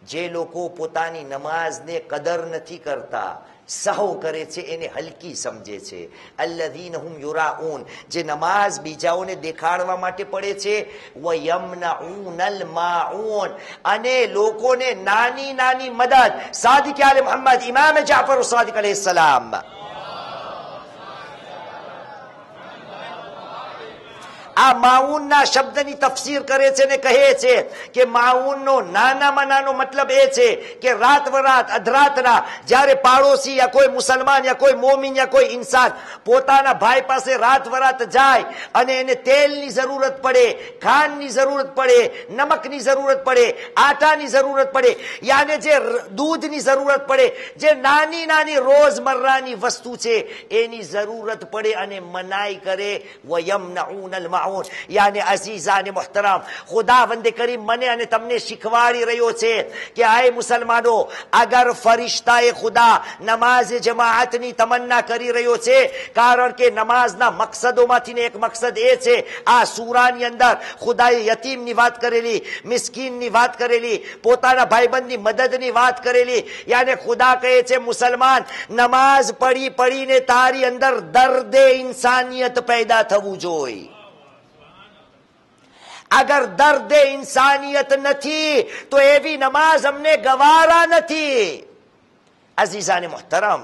જે લોકો પોતાની નમાઝને કદર નથી કરતા સહવ કરે છે એને હલકી સમજે છે. અલ્લધીન હુમ યુરાઉન, જે નમાઝ બીજાઓને દેખાડવા માટે પડે છે, વયમનઉનલ માઉન. અને લોકોને નાની નાની મદદ. સાદિક આલે મોહમ્મદ, ઇમામ જાફર સાદિક કરે સલામ આ માઉનના શબ્દની તફસીર કરે છે ને કહે છે કે માઉનનો નાનામાં નાનો મતલબ એ છે કે રાત વરાત અધરાતના જ્યારે પાડોશી યા કોઈ મુસલમાન યા કોઈ મોમિન યા કોઈ ઇન્સાન પોતાના ભાઈ પાસે રાત વરાત જાય અને એને તેલની જરૂરત પડે, ખાંડની જરૂરત પડે, નમકની જરૂરત પડે, આટાની જરૂરત પડે, યાને જે દૂધની જરૂરત પડે, જે નાની નાની રોજમર્રાની વસ્તુ છે, એની જરૂરત પડે અને મનાઈ કરે, વયમનઉનલ માઉન યાને અઝીઝાને મુહતરમ ખુદાવંદે કરીમ મને અને તમને શીખવાડી રહ્યો છે કે આય મુસલમાનો અગર ફરિશ્તાએ ખુદા નમાઝ જમાઅતની તમન્ના કરી રહ્યો છે કારણ કે નમાઝના મકસદોમાંથી ને એક મકસદ એ છે આ સૂરાની અંદર ખુદાએ યતીમની વાત કરેલી મિસ્કીનની વાત કરેલી પોતાના ભાઈબંધની મદદની વાત કરેલી યાને ખુદા કહે છે મુસલમાન નમાઝ પડી પડીને તારી અંદર દર્દે ઇન્સાનિયત પેદા થવું જોઈએ અગર દર્દ ઇન્સાનિયત નથી તો એવી નમાઝ અમને ગવારા નથી અઝીઝાને મોહતરમ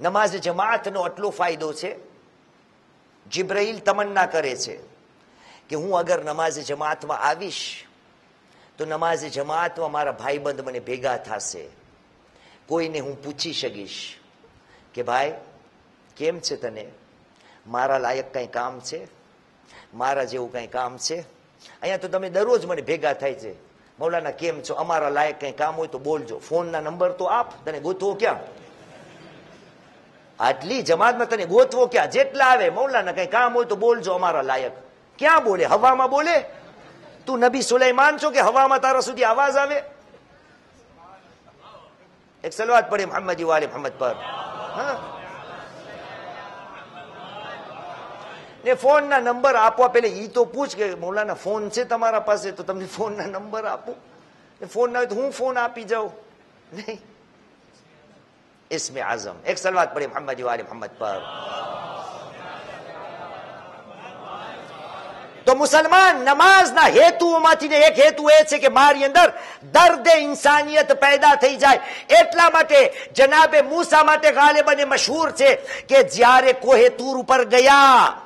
નમાઝ જમાતનો આટલો ફાયદો છે જિબ્રાઈલ તમન્ના કરે છે કે હું અગર નમાઝ જમાતમાં આવીશ તો નમાઝ જમાતમાં મારા ભાઈબંધ મને ભેગા થશે કોઈને હું પૂછી શકીશ કે ભાઈ કેમ છે તને મારા લાયક કંઈ કામ છે મારા જેવું કંઈ કામ છે? અહીંયા તો તમે દરરોજ મને ભેગા થાય છે. મૌલાના, કેમ છો? અમારા લાયક કંઈ કામ હોય તો બોલજો. ફોનના નંબર તો આપ, તને ગોતવો ક્યાં? આટલી જમાતમાં તને ગોતવો ક્યાં? જેટલા આવે, મૌલાના, કંઈ કામ હોય તો બોલજો અમારા લાયક. ક્યાં બોલે? હવામાં બોલે? તું નબી સુલેમાન છો કે હવામાં તારા સુધી અવાજ આવે? એક સલવાત પડે, મોહમ્મદ વાલે મોહમ્મદ પર. હા? ને ફોનના નંબર આપવા પેલે ઈ તો પૂછ કે મૌલાના ફોન છે તમારા પાસે તો તમને ફોનના નંબર આપો ને ફોન ના હોય તો હું ફોન આપી જાઉં નહીં ઇસ્મે આઝમ એક સલવાત પડે મોહમ્મદ વાલે મોહમ્મદ પર તો મુસલમાન નમાઝના હેતુઓમાંથી ને એક હેતુ એ છે કે મારી અંદર દર્દ ઇન્સાનિયત પેદા થઈ જાય એટલા માટે જનાબે મૂસા માટે ગાલિબને મશહૂર છે કે જ્યારે કોહેતુર ઉપર ગયા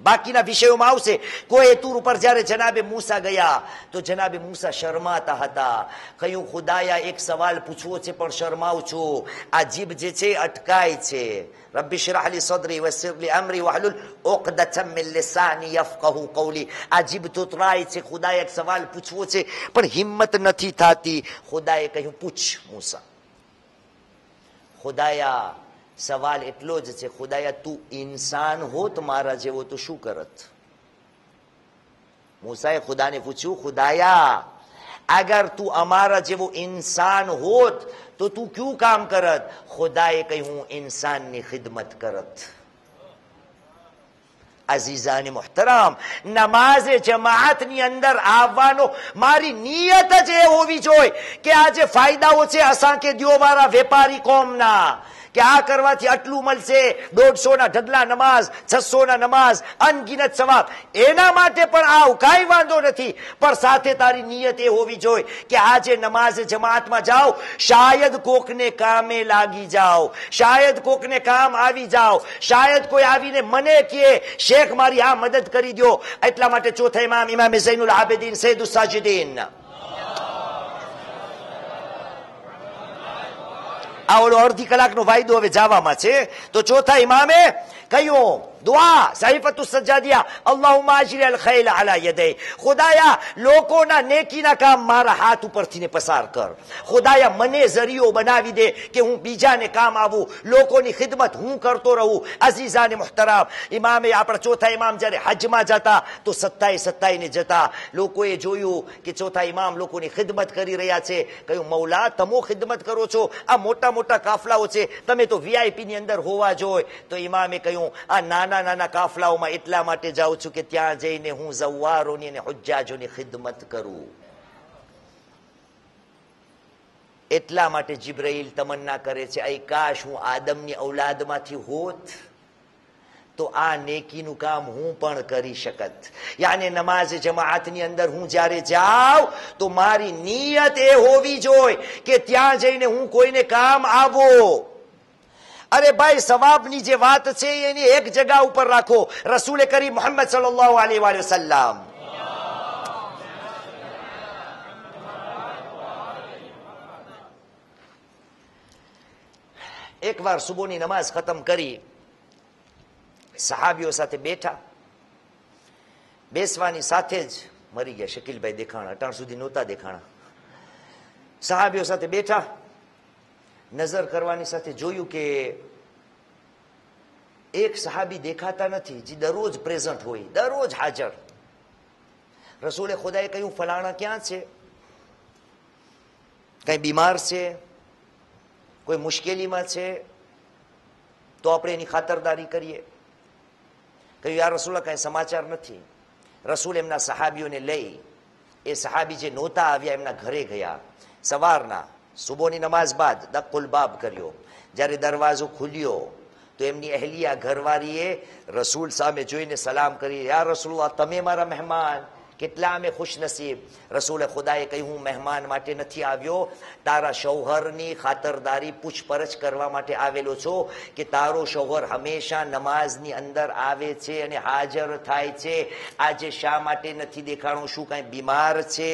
બાકીના વિષયોમાં આવશે કોઈ તુર ઉપર જ્યારે જનાબે મૂસા ગયા તો જનાબે મૂસા શરમાતા હતા કયું ખુદાયા એક સવાલ પૂછવો છે પણ શરમાવ છું આ જીભ જે છે અટકાય છે રબ્બી શરાહ લી સદરી વસિર લી અમરી વહલુલ ઉકદતમ મિન લિસાની યફકહુ કૌલી આ જીભ તોતરાય છે ખુદાએ એક સવાલ પૂછવો છે પણ હિંમત નથી થતી ખુદાએ કહ્યું પૂછ મૂસા ખુદાયા સવાલ એટલો જ છે ખુદાયા તું ઇન્સાન હોત મારા જેવો તો શું કરત મૂસાએ ખુદાને પૂછ્યું ખુદાયા અગર તું અમારા જેવો ઇન્સાન હોત તો તું ક્યું કામ કરત ખુદાએ કહ્યું હું ઇન્સાનની ખિદમત કરત અઝીઝાની મુહતરમ નમાઝે જમાતની અંદર આવવાનો મારી નિયત જ એ હોવી જોઈએ કે આ જે ફાયદાઓ છે અસાંકે દ્યો મારા વેપારી કોમના કે આ કરવાથી આટલું મળશે દોઢસો ના ઢગલા નમાઝ છસો ના નમાઝ અનગિનત સવાબ એના માટે પણ આવ કાંઈ વાંધો નથી પણ સાથે તારી નિયત એ હોવી જોઈએ કે આજે નમાઝ જમાતમાં જાઓ શાયદ કોકને કામે લાગી જાઓ શાયદ કોકને કામ આવી જાઓ શાયદ કોઈ આવીને મને કે શેખ મારી આ મદદ કરી દો એટલા માટે ચોથા ઇમામ ઇમામ ઝૈનુલ આબેદીન સૈદુ સાજિદીન આ ઓલો અડધી કલાકનો વાયદો હવે જવામાં છે. તો ચોથા ઇમામે કહ્યું દુઆ સાહિફતુ સજ્જાદિયા અલ્લાહુમ્મા અજરી અલ ખૈલ અલા યદૈ ખુદાયા લોકોના નેકીના કામ મારા હાથ ઉપરથી ને પસાર કર ખુદાયા મને જરિયો બનાવી દે કે હું બીજાને કામ આવું લોકોની ખિદમત હું કરતો રહું અઝીઝાને મુહતરામ ઇમામે આપણા ચોથા ઇમામ જ્યારે હજમાં જતા તો સત્તાઈ સત્તાઈને જતા લોકોએ જોયું કે ચોથા ઇમામ લોકોની ખિદમત કરી રહ્યા છે કહ્યું મૌલા તમો ખિદમત કરો છો આ મોટા મોટા કાફલાઓ છે તમે તો વીઆઈપી ની અંદર હોવા જોઈએ તો ઇમામે કહ્યું આ નાના નાના કાફલાઓમાં એટલા માટે જાઉં છું કે ત્યાં જઈને હું જવારોની અને હુજ્જાજોની ખિદમત કરું. એટલા માટે જિબ્રાઈલ તમન્ના કરે છે અય કાશ હું આદમની ઔલાદમાંથી હોત, તો આ નેકીનું કામ હું પણ કરી શકત. યાને નમાઝ જમાઅતની અંદર હું જ્યારે જાઉં, તો મારી નિયત એ હોવી જોઈએ કે ત્યાં જઈને હું કોઈને કામ આવો અરે ભાઈ સવાબની જે વાત છે એની એક જગા ઉપર રાખો રસૂલે કરી મોહમ્મદ સલ્લલ્લાહુ અલૈહિ વસલ્લમ એકવાર સુબોની નમાઝ ખતમ કરી સહાબીઓ સાથે બેઠા બેસવાની સાથે જ મરી ગયા શકીલભાઈ દેખાણા અટાણ સુધી નહોતા દેખાણા સહાબીઓ સાથે બેઠા નજર કરવાની સાથે જોયું કે એક સહાબી દેખાતા નથી, જે દરરોજ પ્રેઝન્ટ હોય, દરરોજ હાજર. રસૂલે ખુદાએ કહ્યું, ફલાણા ક્યાં છે? કઈ બીમાર છે? કોઈ મુશ્કેલીમાં છે? તો આપણે એની ખાતરદારી કરીએ. કહ્યું યાર રસૂલા, કઈ સમાચાર નથી. રસૂલ એમના સહાબીઓને લઈ, એ સહાબી જે નહોતા આવ્યા, એમના ઘરે ગયા, સવારના સુબોની નમાઝ બાદ દક્કુલ બાબ કર્યો. જ્યારે દરવાજો ખુલ્યો, તો એમની અહેલિયા ઘરવાળીએ રસૂલ સામે જોઈને સલામ કરી, યા રસૂલ તમે મારા મહેમાન કેટલા અમે ખુશ નસીબ રસૂલે ખુદાએ કહ્યું હું મહેમાન માટે નથી આવ્યો તારા શૌહરની ખાતરદારી પૂછપરછ કરવા માટે આવેલો છો કે તારો શૌહર હંમેશા નમાઝની અંદર આવે છે અને હાજર થાય છે આજે શા માટે નથી દેખાણું શું કાંઈ બીમાર છે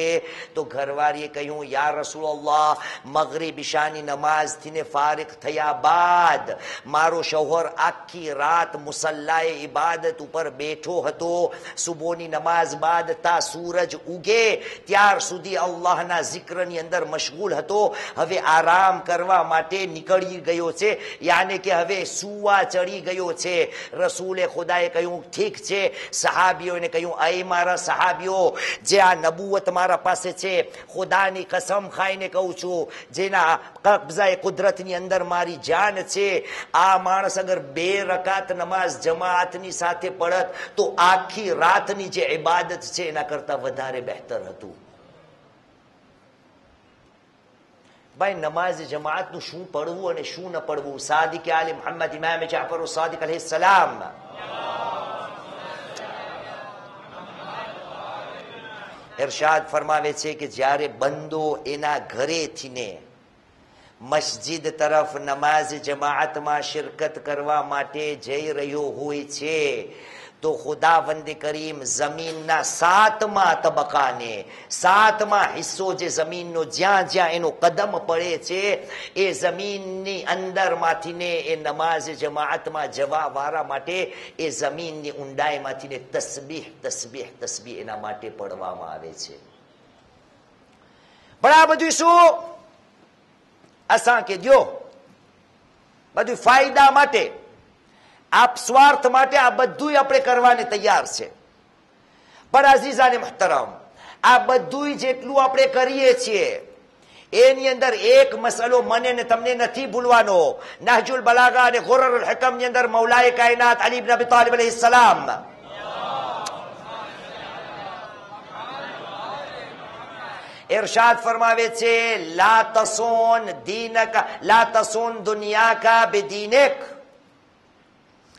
તો ઘરવાળીએ કહ્યું યા રસૂલ અલ્લાહ મગરીબ ઈશાની નમાઝથી ને ફારિક થયા બાદ મારો શૌહર આખી રાત મુસલ્લાએ ઇબાદત ઉપર બેઠો હતો સુબોની નમાઝ બાદ તા સૂરજ ઉગે, ત્યાર સુધી અલ્લાહના zikરની અંદર મશગુલ હતો. હવે આરામ કરવા માટે નીકળી ગયો છે. યાને કે હવે સુવા ચડી ગયો છે. રસૂલે ખુદાએ કહ્યું, ઠીક છે. સહાબીઓને કહ્યું, અય મારા સહાબીઓ, જે આ નબુવત મારા પાસે છે, ખુદાની કસમ ખાઈને કહું છું, જેના કબજાએ કુદરતની અંદર મારી જાન છે. આ માણસ અગર બે રકાત નમાઝ જમાતની સાથે પડત, તો આખી રાતની જે ઇબાદત છે, એના કરતા વધારે બહેતર હતું ભાઈ નમાઝ જમાતનું શું પડવું અને શું ન પડવું સાદિક આલી મોહમ્મદ ઇમામ જાફર સાદિક અલૈહિ સલામ ઇરશાદ ફરમાવે છે કે જ્યારે બંદો એના ઘરેથી ને મસ્જિદ તરફ નમાઝ જમાઅતમાં શિરકત કરવા માટે જઈ રહ્યો હોય છે તો ખુદાવંદ કરીમ જમીનના સાતમા તબક્કાને, સાતમા હિસ્સો જે જમીનનો જ્યાં જ્યાં એનો કદમ પડે છે, એ જમીનની અંદરમાંથી ને એ નમાઝ જમાઅતમાં જવા વાળા માટે એ જમીનની ઊંડાઈમાંથી ને તસબીહ તસબીહ તસબીહ એના માટે પડવામાં આવે છે. પણ આ બધું શું? અસાં કે દો બધું ફાયદા માટે આપ સ્વાર્થ માટે આ બધું આપણે કરવાને તૈયાર છે પણ અઝીઝાને મહતરમ આ બધું જેટલું આપણે કરીએ છીએ એની અંદર એક મસલો મને ને તમને નથી ભૂલવાનો નાહજુલ બલાગા અને ગોરલ હકમ ની અંદર મૌલાએ કાયનાત અલી ઇબ્ન અબી તાલિબ અલૈહિસ સલામ इरशाद फरमावे છે લા તસોન દીનક લા તસોન દુનિયા કા બેદીનેક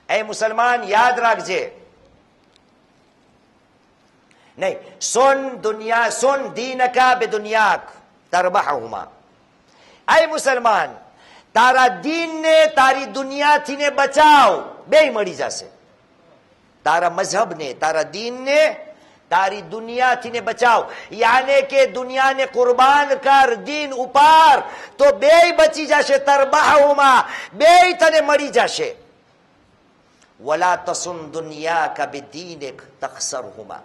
એ મુસલમાન યાદ રાખજે. નહીં, સોન દુનિયા, સોન દીનકા બે દુનિયાક તરબાહુમાં. એ મુસલમાન, તારા દીનને તારી દુનિયાથી ને બચાવ, બે મળી જશે. તારા મઝહબને, તારા દીનને તારી દુનિયાથી ને બચાવ. યાને કે દુનિયાને કુરબાન કર, દીન ઉપાર, તો બે બચી જશે તરબાહુમાં બે તને મળી જશે. વલા તસુન દુનિયા કા બિદીનિક તખસરહુમા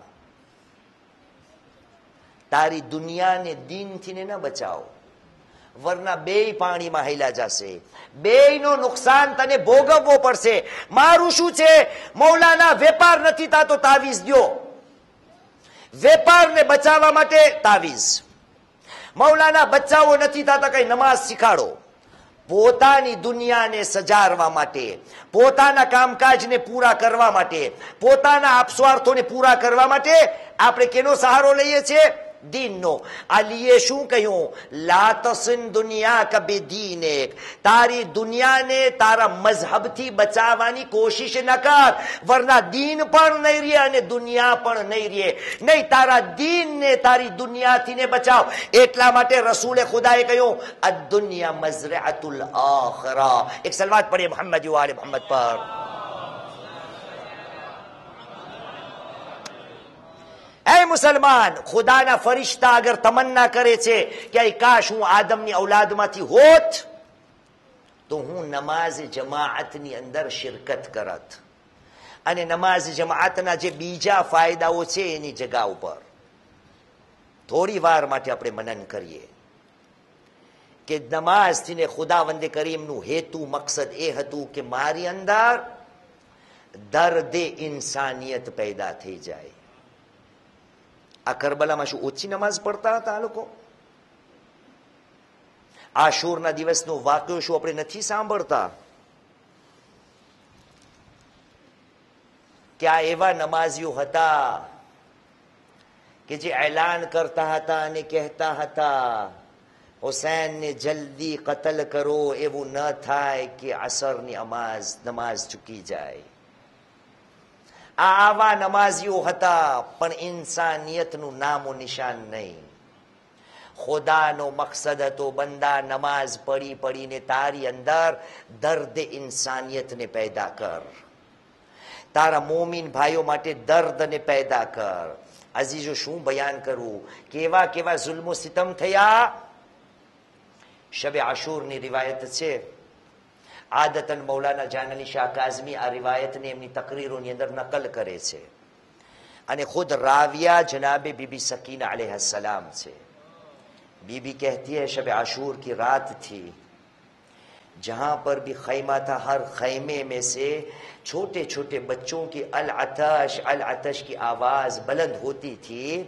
તારી દુનિયાને દીનથી ને ન બચાવો. વરના બે પાણીમાં હેલા જશે. બે નો નુકસાન તને ભોગવવો પડશે. મારું શું છે? મૌલાના વેપાર નથી થતો તાવીઝ દો વેપારને બચાવવા માટે તાવીઝ. મૌલાના બચ્ચાઓ નથી થતા કઈ નમાઝ શીખાડો. પોતાની દુનિયાને સજારવા માટે, પોતાના કામકાજને પૂરા કરવા માટે, પોતાના આપસ્વાર્થોને પૂરા કરવા માટે આપણે કેનો સહારો લઈએ છીએ? દીનનો અલીએ શું કહ્યું લા તસિન દુનિયા કબી દીને તારી દુનિયાને તારા મઝહબથી બચાવવાની કોશિશ ન કર વરના દીન પણ નહીં રહે અને દુનિયા પણ નહીં રહે નહીં તારા દીનને તારી દુનિયાથી ને બચાવ એટલા માટે રસૂલે ખુદાએ કહ્યું આ દુનિયા મઝરઅતુલ આખરા એક સલવાત પડીએ મોહમ્મદ વાલે મોહમ્મદ પર એ મુસલમાન ખુદાના ફરિશ્તા અગર તમન્ના કરે છે કે કાશ હું આદમની ઔલાદમાંથી હોત તો હું નમાઝ જમાઅતની અંદર શિરકત કરત અને નમાઝ જમાઅતના જે બીજા ફાયદાઓ છે એની જગા ઉપર થોડી વાર માટે આપણે મનન કરીએ કે નમાઝથી ને ખુદાવંદે કરીમનું હેતુ મકસદ એ હતું કે મારી અંદર દર્દે ઇન્સાનિયત પેદા થઈ જાય આ કરબલામાં શું ઓછી નમાઝ પડતા હતા આ લોકો? આશુરના દિવસનો વાક્યો શું આપણે નથી સાંભળતા? કે આ એવા નમાઝીઓ હતા કે જે એલાન કરતા હતા અને કહેતા હતા, હુસૈનને જલ્દી કતલ કરો, એવું ન થાય કે અસરની અમાઝ, નમાઝ ચૂકી જાય. આ આવા નમાઝીઓ હતા, પણ ઇન્સાનિયતનું નામો નિશાન નહીં. ખુદાનો મકસદ હતો બંદા નમાઝ પડી પડીને તારી અંદર દર્દ ઇન્સાનિયતને પેદા કર. તારા મોમીન ભાઈઓ માટે દર્દને પેદા કર. અઝીજો શું બયાન કરવું કેવા કેવા જુલ્મો સિતમ થયા? શબે આશુરની રિવાયત છે. આદતન મૌલાના જાનલી શાહ કાઝમી આ રિવાયતને એમની તકરીરોની અંદર નકલ કરે છે અને ખુદ રાવિયા જનાબે बीबी सकीना अलैहिस्सलाम છે बीबी कहती है शब आशूर की रात थी जहां पर भी खैमा था हर खैमे में से छोटे छोटे बच्चों की अल अतश अल अतश की आवाज़ बुलंद होती थी।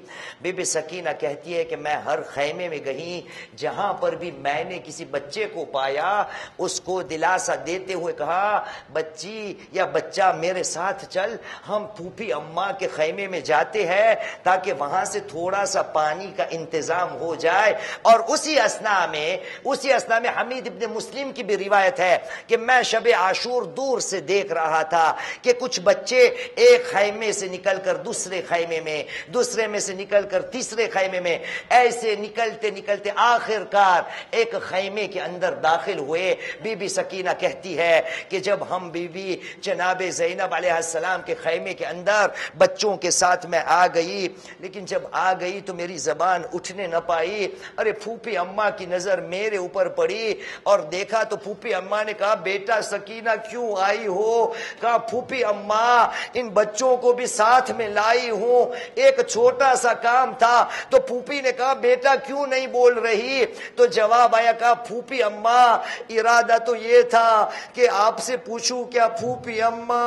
बीबी सकीना कहती है कि मैं हर खैमे में गई, जहाँ पर भी मैंने किसी बच्चे को पाया, उसको दिलासा देते हुए कहा, बच्ची या बच्चा, मेरे साथ चल, हम फूफी अम्मा के खैमे में जाते हैं, ताकि वहाँ से थोड़ा सा पानी का इंतज़ाम हो जाए। और उसी असना में, उसी असना में हमीद इब्न मुस्लिम की भी रिवायत है कि मैं शब आशूर दूर से देख रहा था कि कुछ बच्चे एक खैमे से निकलकर दूसरे खैमे में, दूसरे में से निकलकर तीसरे खैमे में, ऐसे निकलते निकलते आखिरकार एक खैमे के अंदर दाखिल हुए। बीबी सकीना कहती है कि जब हम बीबी जनाब जैनब सलाम के खैमे के अंदर बच्चों के साथ में आ गई, लेकिन जब आ गई तो मेरी जबान उठने न पाई। अरे फूफी अम्मा की नज़र मेरे ऊपर पड़ी और देखा तो फूफी अम्मा ने कहा, बेटा सकीना क्यों आई हो? कहा फूफी अम्मा, इन बच्चों को भी साथ में लाई हूँ। एक छोटा सा काम था तो फूफी ने कहा, बेटा, क्यों नहीं बोल रही? तो जवाब आया, कहा, फूफी अम्मा, इरादा तो ये था कि आपसे पूछूँ, क्या फूफी अम्मा,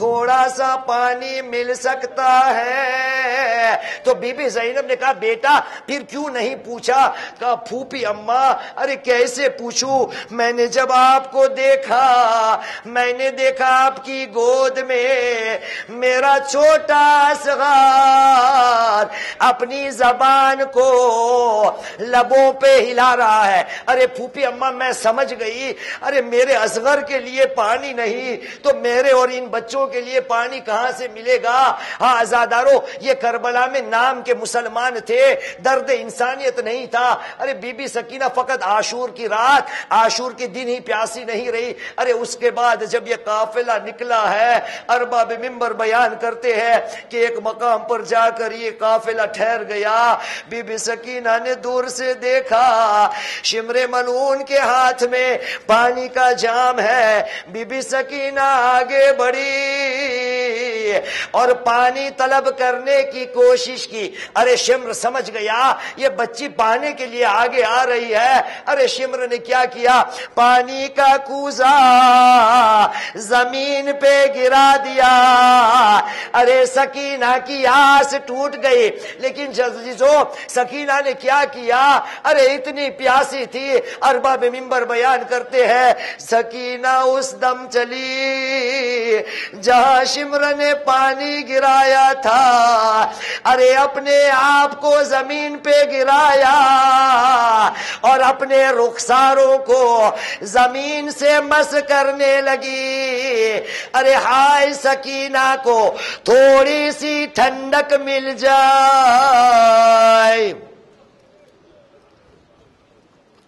थोड़ा सा पानी मिल सकता है? तो बीबी जैनब ने कहा, बेटा, फिर क्यों नहीं पूछा? कहा, फूफी अम्मा, अरे, कैसे पूछूँ? मैंने जब आपको देखा मैंने देखा आपकी गोद में मेरा छोटा असगार अपनी जबान को लबों पे हिला रहा है। अरे फूफी अम्मा, मैं समझ गई। अरे मेरे असगर के लिए पानी नहीं तो मेरे और इन बच्चों के लिए पानी कहाँ से मिलेगा? हाँ आजादारो, ये करबला में नाम के मुसलमान थे। दर्द इंसानियत नहीं था। अरे बीबी सकीना, फकत आशूर की रात, आशूर के दिन ही प्यासी नहीं रही। अरे उसके बाद जब ये काफिला निकला है अरबाब मिंबर बयान करते हैं कि एक मकाम पर जाकर ये काफिला ठहर गया। बीबी सकीना ने दूर से देखा, शिमरे मलून के हाथ में पानी का जाम है। बीबी सकीना आगे बढ़ी और पानी तलब करने की कोशिश की। अरे शिमर समझ गया, ये बच्ची पाने के लिए आगे आ रही है। अरे शिमर ने क्या किया? पानी का कूजा ज़मीन पे गिरा दिया। अरे सकीना की आस टूट गई, लेकिन जो सकीना ने क्या किया? अरे इतनी प्यासी थी, अरबा में बयान करते हैं, सकीना उस दम चली, जहाँ शिमर ने पानी गिराया था। अरे अपने आप को ज़मीन पे गिराया, और अपने रुखसारों को ज़मीन से मस करने लगी अरे हाय सकीना को थोड़ी सी ठंडक मिल जाए